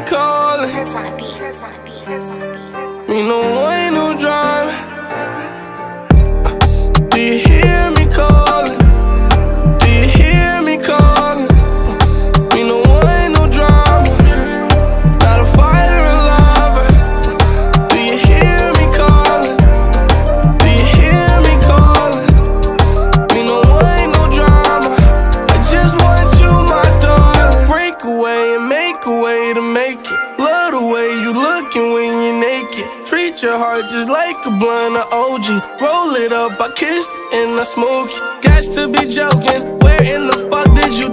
me calling. Me no wine, no drama. Uh, Do a way to make it. Love the way you looking when you're naked. Treat your heart just like a blunt of OG. Roll it up, I kissed it and I smoke it. To be joking. Where in the fuck did you